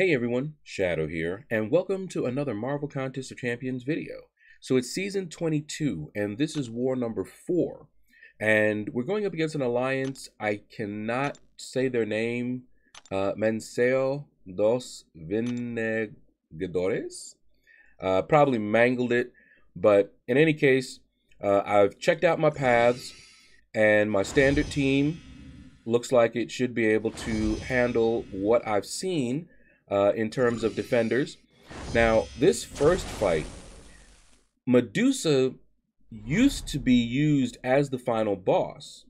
Hey everyone, Shaedow here, and welcome to another Marvel Contest of Champions video. So it's season 22, and this is war number 4. And we're going up against an alliance, I cannot say their name, uh, Menseo dos Vengadores? Uh, probably mangled it, but in any case, uh, I've checked out my paths, and my standard team looks like it should be able to handle what I've seen uh, in terms of defenders. Now, this first fight, Medusa used to be used as the final boss.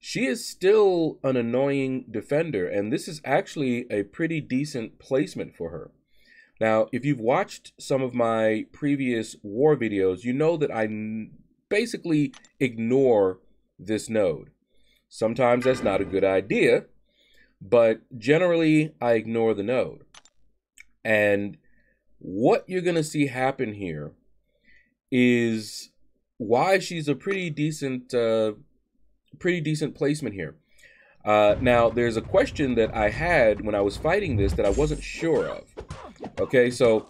She is still an annoying defender, and this is actually a pretty decent placement for her. Now, if you've watched some of my previous war videos, you know that I basically ignore this node. Sometimes that's not a good idea, but generally I ignore the node. And what you're going to see happen here is why she's a pretty decent, uh, pretty decent placement here. Uh, now, there's a question that I had when I was fighting this that I wasn't sure of. Okay, so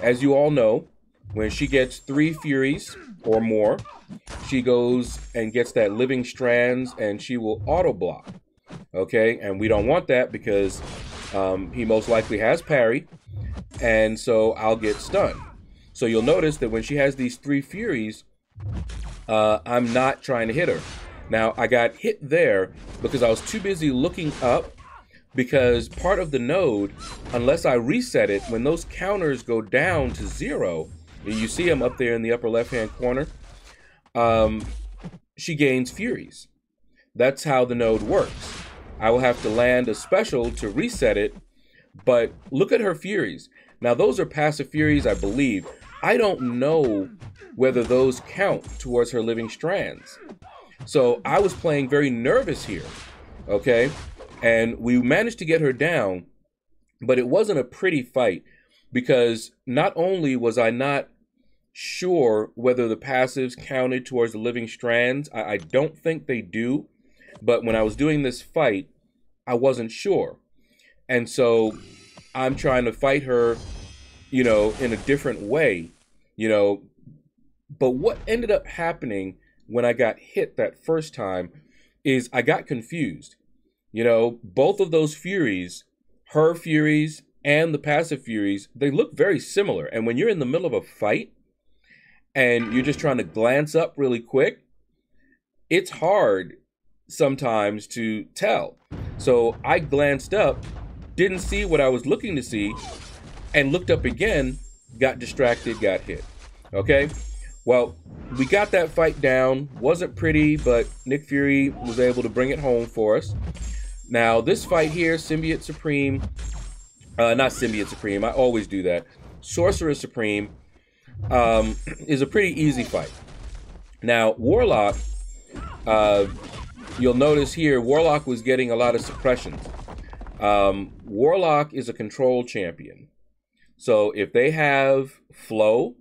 as you all know, when she gets three Furies or more, she goes and gets that Living Strands and she will auto block. Okay, and we don't want that because um, he most likely has parry, and so I'll get stunned. So you'll notice that when she has these three Furies, uh, I'm not trying to hit her. Now, I got hit there because I was too busy looking up because part of the node, unless I reset it, when those counters go down to zero, you see them up there in the upper left-hand corner, um, she gains Furies. That's how the node works. I will have to land a special to reset it. But look at her Furies. Now, those are passive Furies, I believe. I don't know whether those count towards her living strands. So I was playing very nervous here, okay? And we managed to get her down, but it wasn't a pretty fight because not only was I not sure whether the passives counted towards the living strands, I, I don't think they do. But when I was doing this fight, I wasn't sure. And so I'm trying to fight her, you know, in a different way, you know. But what ended up happening when I got hit that first time is I got confused. You know, both of those Furies, her Furies and the passive Furies, they look very similar. And when you're in the middle of a fight and you're just trying to glance up really quick, it's hard sometimes to tell. So I glanced up, didn't see what I was looking to see, and looked up again, got distracted, got hit. Okay? Well, we got that fight down. Wasn't pretty, but Nick Fury was able to bring it home for us. Now, this fight here, Symbiote Supreme, uh, not Symbiote Supreme, I always do that. Sorcerer Supreme um, is a pretty easy fight. Now, Warlock, uh, you'll notice here, Warlock was getting a lot of suppressions. Um, Warlock is a control champion. So if they have Flow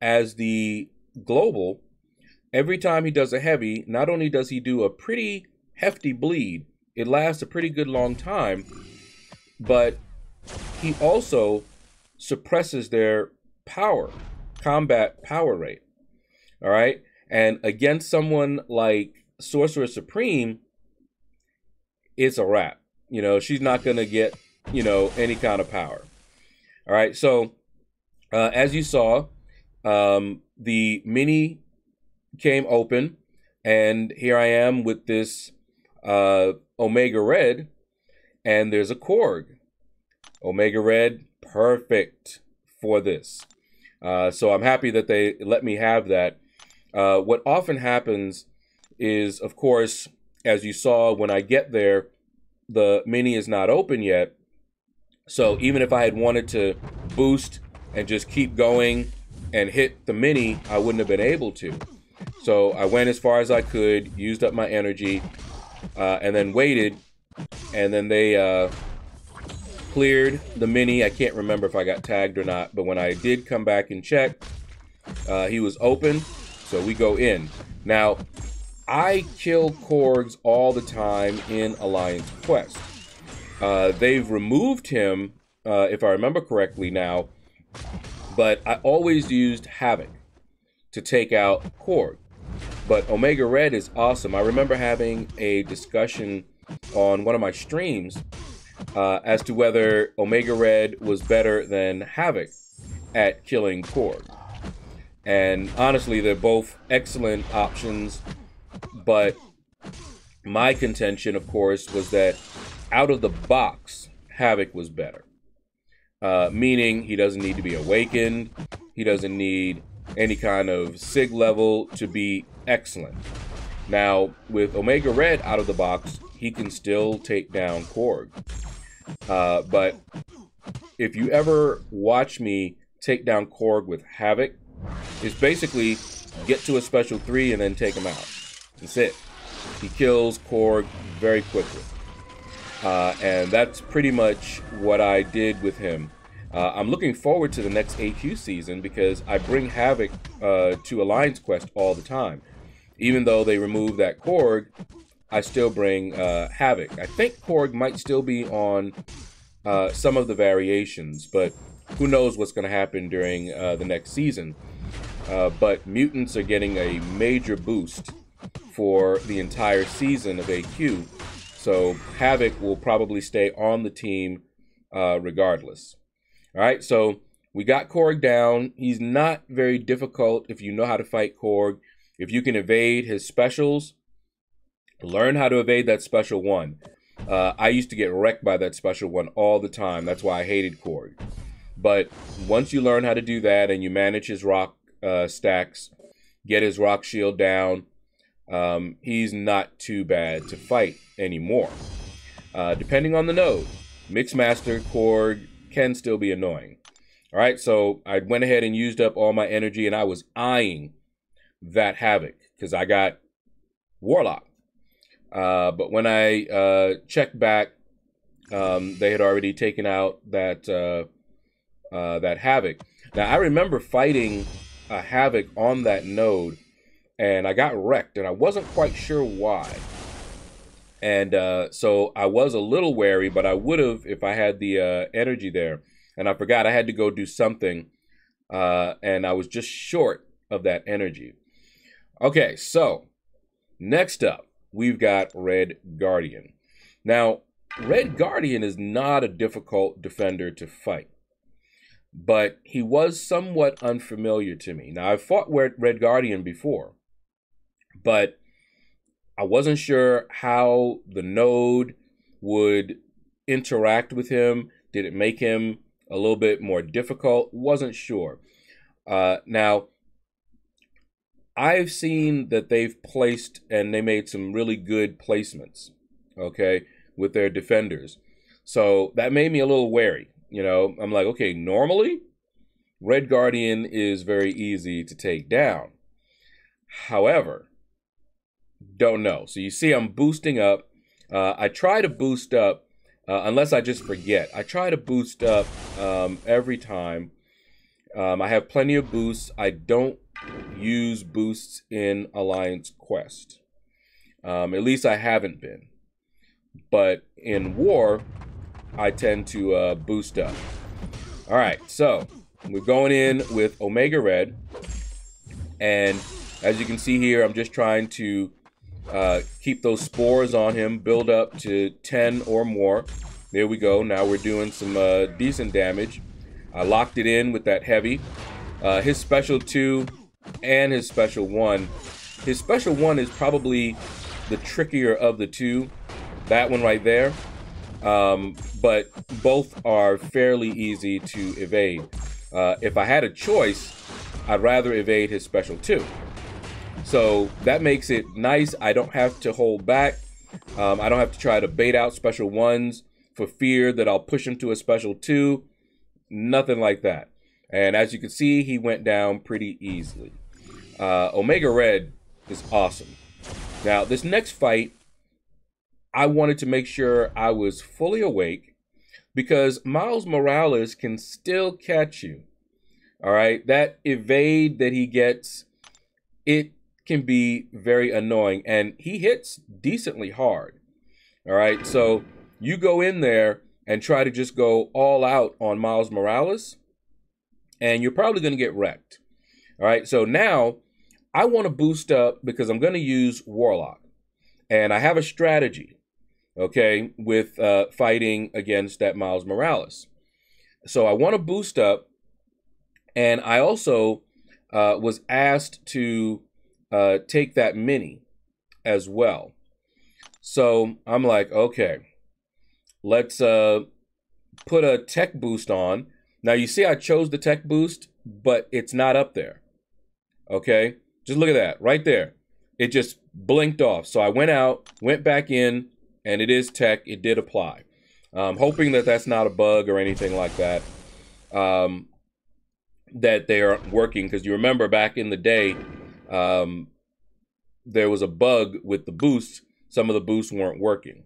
as the global, every time he does a heavy, not only does he do a pretty hefty bleed, it lasts a pretty good long time, but he also suppresses their power, combat power rate. All right. And against someone like Sorcerer Supreme, it's a wrap. You know, she's not going to get, you know, any kind of power. All right. So, uh, as you saw, um, the mini came open, and here I am with this uh, Omega Red, and there's a Korg. Omega Red, perfect for this. Uh, so I'm happy that they let me have that. Uh, what often happens is, of course, as you saw when I get there, the mini is not open yet. So even if I had wanted to boost and just keep going and hit the mini, I wouldn't have been able to. So I went as far as I could, used up my energy, uh, and then waited. And then they uh, cleared the mini. I can't remember if I got tagged or not, but when I did come back and check, uh, he was open. So we go in. Now, I kill Korgs all the time in Alliance Quest. Uh, they've removed him uh, if I remember correctly now, but I always used Havoc to take out Korg. But Omega Red is awesome. I remember having a discussion on one of my streams uh, as to whether Omega Red was better than Havoc at killing Korg. And honestly, they're both excellent options, but my contention, of course, was that out of the box, Havoc was better. Uh, meaning he doesn't need to be awakened, he doesn't need any kind of sig level to be excellent. Now, with Omega Red out of the box, he can still take down Korg. Uh, but if you ever watch me take down Korg with Havoc, it's basically get to a special three and then take him out. That's it. He kills Korg very quickly. Uh, and that's pretty much what I did with him. Uh, I'm looking forward to the next AQ season because I bring Havoc uh, to Alliance Quest all the time. Even though they removed that Korg, I still bring uh, Havoc. I think Korg might still be on uh, some of the variations, but who knows what's going to happen during uh, the next season. But mutants are getting a major boost for the entire season of AQ, so Havoc will probably stay on the team uh, regardless. All right, so we got Korg down. He's not very difficult if you know how to fight Korg. If you can evade his specials, learn how to evade that special one. Uh, I used to get wrecked by that special one all the time. That's why I hated Korg. But once you learn how to do that and you manage his rock uh, stacks, get his rock shield down, um, he's not too bad to fight anymore. Uh, depending on the node, Mixmaster Korg can still be annoying. All right, so I went ahead and used up all my energy and I was eyeing that Havoc because I got Warlock. Uh, but when I uh, checked back, um, they had already taken out that uh, uh that Havoc. Now I remember fighting a Havoc on that node, and I got wrecked, and I wasn't quite sure why. And uh, so I was a little wary, but I would have if I had the uh, energy there. And I forgot I had to go do something, and I was just short of that energy. Okay, so next up we've got Red Guardian. Now, Red Guardian is not a difficult defender to fight, but he was somewhat unfamiliar to me. Now, I've fought Red Guardian before, but I wasn't sure how the node would interact with him. Did it make him a little bit more difficult? Wasn't sure. Uh, now, I've seen that they've placed and they made some really good placements, okay, with their defenders. So that made me a little wary. You know, I'm like, okay, normally Red Guardian is very easy to take down. However, don't know. So you see, I'm boosting up. Uh, I try to boost up, uh, unless I just forget. I try to boost up um, every time. Um, I have plenty of boosts. I don't use boosts in Alliance Quest. Um, at least I haven't been. But in War, I tend to uh, boost up. All right, so we're going in with Omega Red. And as you can see here, I'm just trying to uh, keep those spores on him, build up to 10 or more. There we go. Now we're doing some uh, decent damage. I locked it in with that heavy. Uh, his special two and his special one. His special one is probably the trickier of the two. That one right there. Um, but both are fairly easy to evade. Uh, if I had a choice, I'd rather evade his special two. So that makes it nice. I don't have to hold back. Um, I don't have to try to bait out special ones for fear that I'll push him to a special two. Nothing like that. And as you can see, he went down pretty easily. Uh, Omega Red is awesome. Now, this next fight, I wanted to make sure I was fully awake because Miles Morales can still catch you. All right, that evade that he gets, it can be very annoying, and he hits decently hard. All right, so you go in there and try to just go all out on Miles Morales, and you're probably going to get wrecked. All right, so now I want to boost up because I'm going to use Warlock, and I have a strategy, okay, with uh, fighting against that Miles Morales. So I want to boost up, and I also uh, was asked to uh, take that mini as well. So I'm like, okay, let's uh, put a tech boost on. Now you see I chose the tech boost, but it's not up there. Okay, just look at that right there. It just blinked off. So I went out, went back in, and it is tech. It did apply. I'm hoping that that's not a bug or anything like that. Um, that they are working because you remember back in the day, um, there was a bug with the boosts. Some of the boosts weren't working.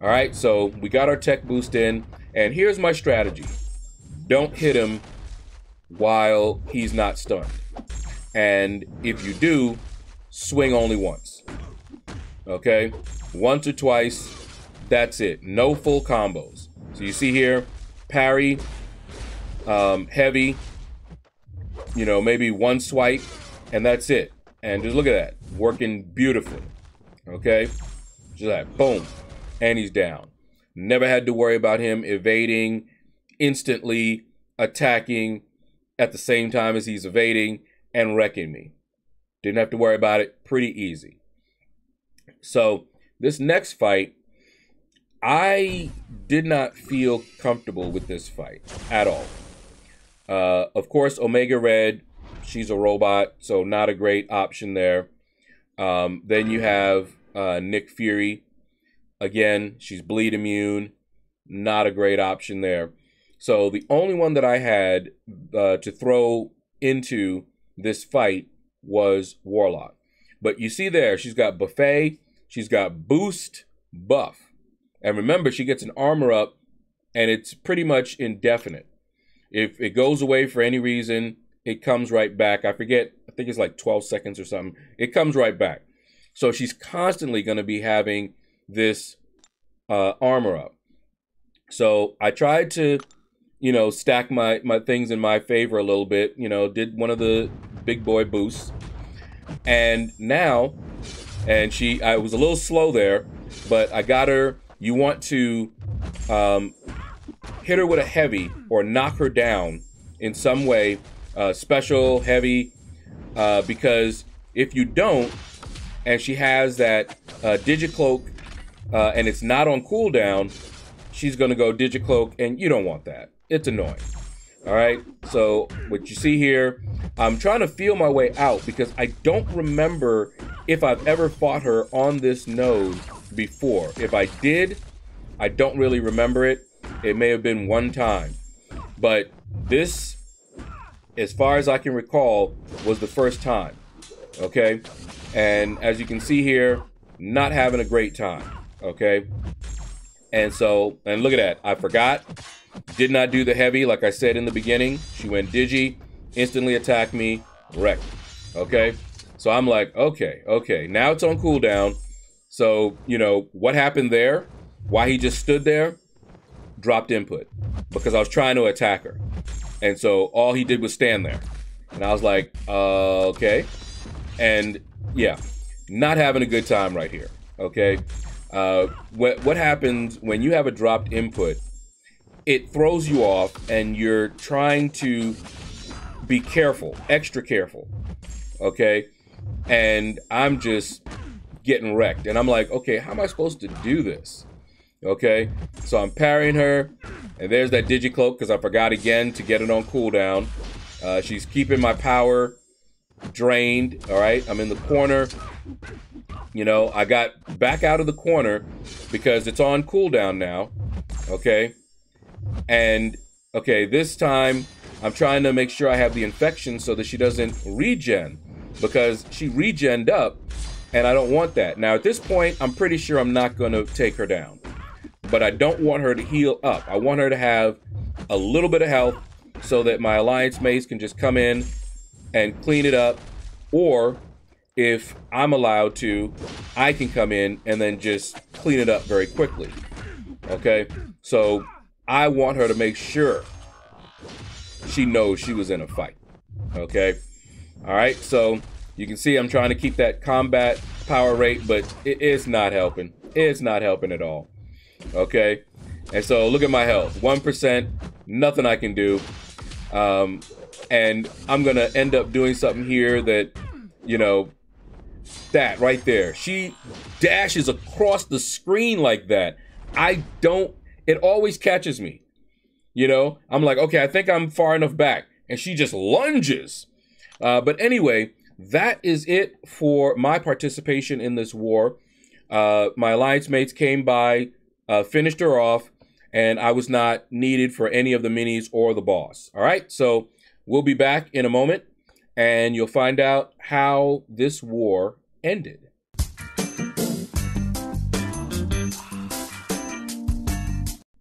All right, so we got our tech boost in, and here's my strategy: don't hit him while he's not stunned. And if you do, swing only once. Okay? Once or twice, that's it. No full combos. So you see here, parry, um, heavy, you know, maybe one swipe, and that's it. And just look at that, working beautifully. Okay? Just like, boom, and he's down. Never had to worry about him evading, instantly attacking at the same time as he's evading and wrecking me. Didn't have to worry about it. Pretty easy. So this next fight, I did not feel comfortable with this fight at all. Uh, of course, Omega Red, she's a robot, so not a great option there. Um, then you have uh, Nick Fury. Again, she's bleed immune, not a great option there. So the only one that I had uh, to throw into this fight was Warlock. But you see there, she's got buffet, she's got boost, buff. And remember, she gets an armor up, and it's pretty much indefinite. If it goes away for any reason, it comes right back. I forget, I think it's like 12 seconds or something. It comes right back. So she's constantly going to be having this uh, armor up. So I tried to, you know, stack my, my things in my favor a little bit. You know, did one of the big boy boosts. And now, and she, I was a little slow there, but I got her. You want to um, hit her with a heavy or knock her down in some way, uh, special, heavy, uh, because if you don't, and she has that uh, Digicloak uh, and it's not on cooldown, she's to go Digicloak, and you don't want that. It's annoying. All right, so what you see here, I'm trying to feel my way out because I don't remember if I've ever fought her on this node before. If I did, I don't really remember it. It may have been one time. But this, as far as I can recall, was the first time. Okay? And as you can see here, not having a great time. Okay? And so, and look at that. I forgot did not do the heavy, like I said in the beginning. She went digi, instantly attacked me, wrecked. Okay? So I'm like, okay, okay. Now it's on cooldown. So, you know, what happened there? Why he just stood there? Dropped input. Because I was trying to attack her. And so all he did was stand there. And I was like, uh, okay. And yeah, not having a good time right here. Okay. Uh, what, what happens when you have a dropped input it throws you off and you're trying to be careful, extra careful. Okay? And I'm just getting wrecked. And I'm like, okay, how am I supposed to do this? Okay? So I'm parrying her, and there's that Digicloak because I forgot again to get it on cooldown. Uh, she's keeping my power drained. All right? I'm in the corner. You know, I got back out of the corner because it's on cooldown now. Okay? And okay, this time I'm trying to make sure I have the infection so that she doesn't regen because she regened up and I don't want that. Now at this point, I'm pretty sure I'm not going to take her down. But I don't want her to heal up. I want her to have a little bit of health so that my alliance mates can just come in and clean it up or if I'm allowed to, I can come in and then just clean it up very quickly. Okay? So I want her to make sure she knows she was in a fight. Okay? All right? So you can see I'm trying to keep that combat power rate, but it is not helping. It's not helping at all. Okay? And so look at my health. 1%, nothing I can do. Um, and I'm to end up doing something here that, you know, that right there. She dashes across the screen like that. I don't, it always catches me. You know, I'm like, okay, I think I'm far enough back. And she just lunges. Uh, but anyway, that is it for my participation in this war. Uh, my alliance mates came by, uh, finished her off, and I was not needed for any of the minis or the boss. All right, so we'll be back in a moment, and you'll find out how this war ended.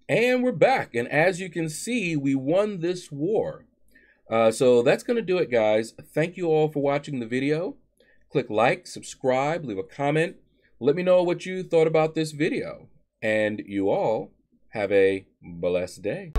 And we're back, and as you can see, we won this war. Uh, so that's going to do it, guys. Thank you all for watching the video. Click like, subscribe, leave a comment. Let me know what you thought about this video. And you all have a blessed day.